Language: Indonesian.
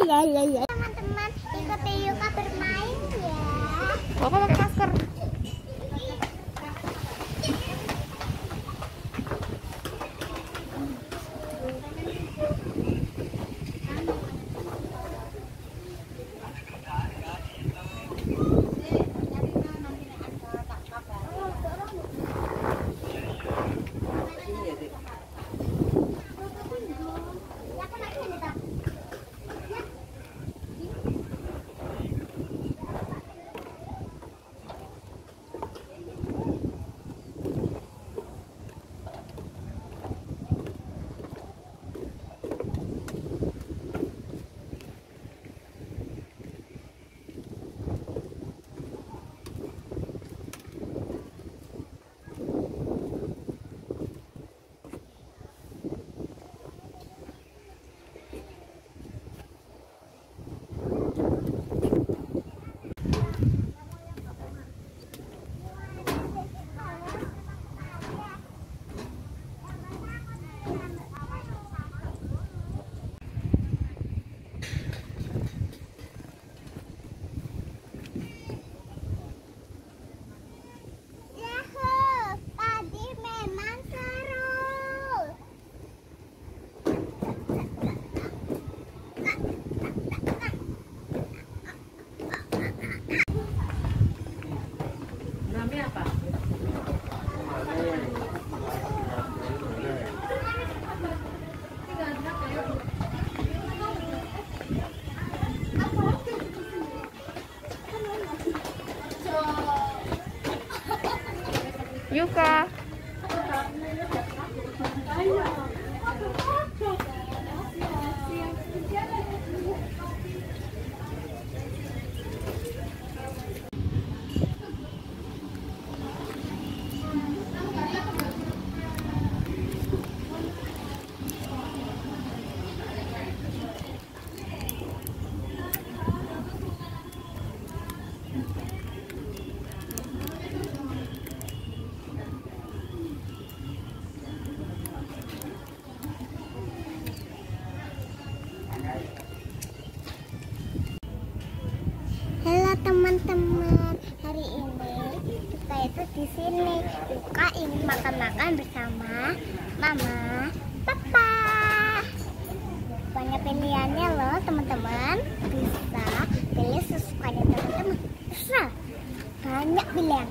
Teman-teman, ikuti Yuka bermain ya. Bapak Yuka. Halo teman-teman, hari ini kita itu di sini. Yuka ingin makan-makan bersama Mama, Papa. Banyak pilihannya loh teman-teman. Bisa pilih sesuka teman-teman. Bisa banyak pilihan.